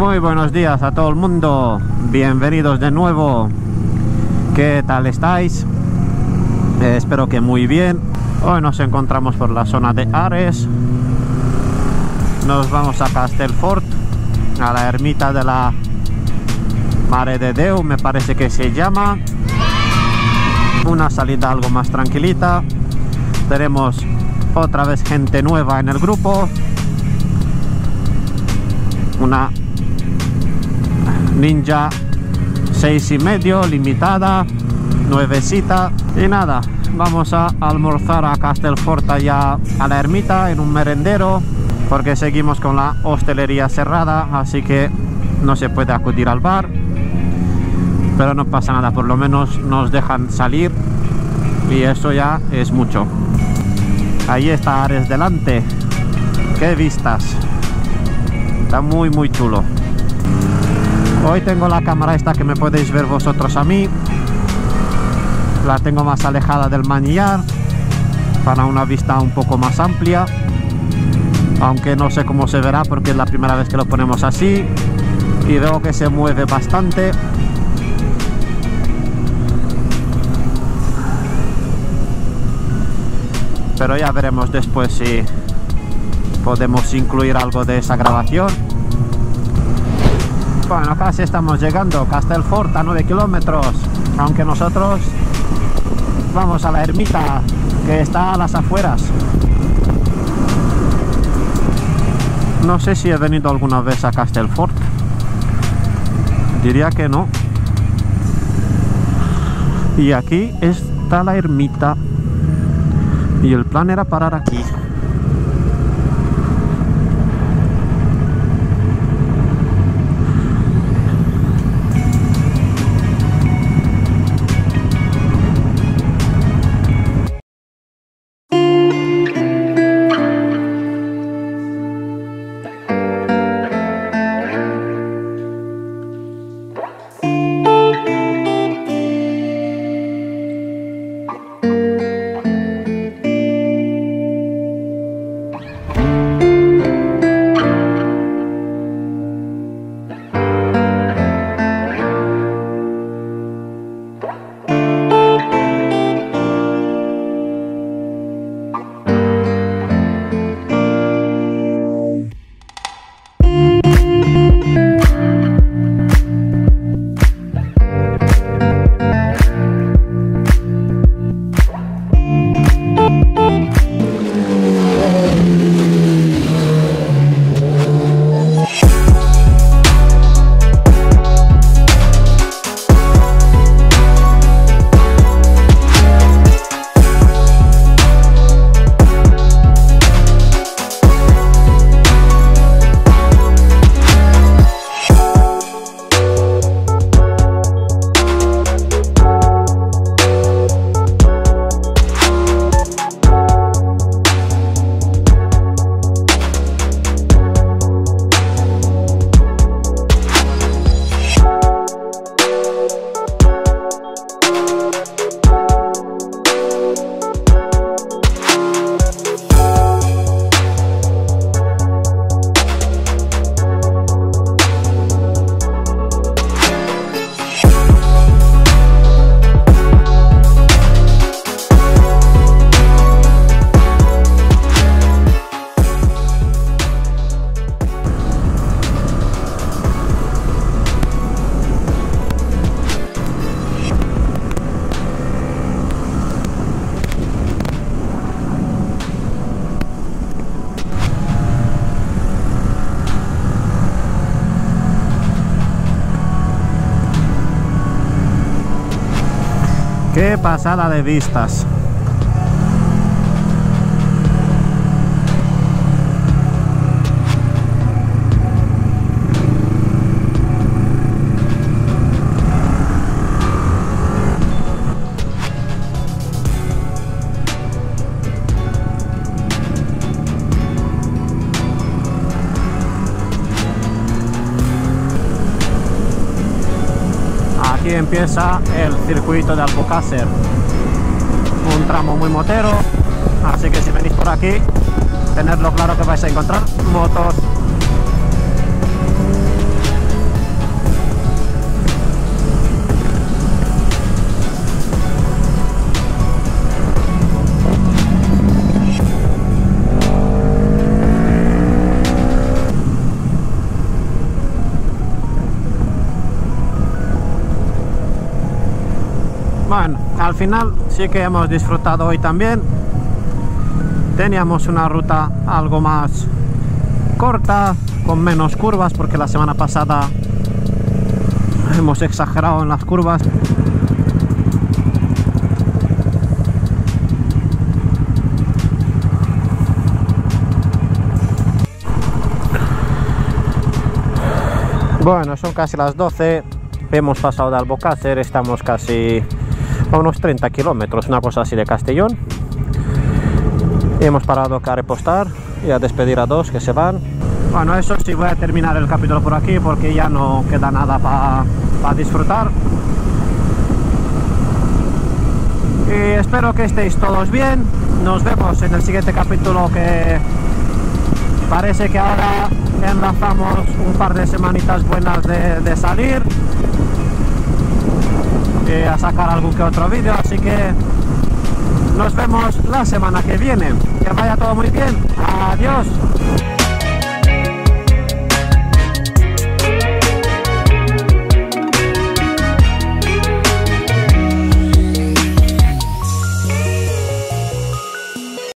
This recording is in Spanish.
Muy buenos días a todo el mundo, bienvenidos de nuevo. ¿Qué tal estáis? Eh, espero que muy bien. Hoy nos encontramos por la zona de Ares. Nos vamos a Castelfort, a la ermita de la Mare de Deu, me parece que se llama. Una salida algo más tranquilita. Tenemos otra vez gente nueva en el grupo. Una Ninja 6 y medio, limitada, nuevecita. Y nada, vamos a almorzar a Castelfort allá a la ermita en un merendero porque seguimos con la hostelería cerrada, así que no se puede acudir al bar. Pero no pasa nada, por lo menos nos dejan salir y eso ya es mucho. Ahí está Ares delante. Qué vistas. Está muy muy chulo. Hoy tengo la cámara esta que me podéis ver vosotros a mí. La tengo más alejada del manillar para una vista un poco más amplia. Aunque no sé cómo se verá porque es la primera vez que lo ponemos así. Y veo que se mueve bastante. Pero ya veremos después si podemos incluir algo de esa grabación. Bueno, casi estamos llegando, Castelfort a 9 kilómetros, aunque nosotros vamos a la ermita que está a las afueras. No sé si he venido alguna vez a Castelfort. Diría que no. Y aquí está la ermita. Y el plan era parar aquí. Qué pasada de vistas. Aquí empieza el circuito de Albocácer. Un tramo muy motero, así que si venís por aquí, tenedlo claro que vais a encontrar motos. Al final sí que hemos disfrutado hoy también. Teníamos una ruta algo más corta, con menos curvas, porque la semana pasada hemos exagerado en las curvas. Bueno, son casi las 12. Hemos pasado de Albocácer, estamos casi a unos 30 kilómetros, una cosa así de Castellón. Hemos parado a repostar y a despedir a dos que se van. Bueno, eso sí, voy a terminar el capítulo por aquí porque ya no queda nada para disfrutar. Y espero que estéis todos bien. Nos vemos en el siguiente capítulo que parece que ahora enlazamos un par de semanitas buenas de, salir a sacar algún que otro vídeo así que nos vemos la semana que viene. Que vaya todo muy bien. Adiós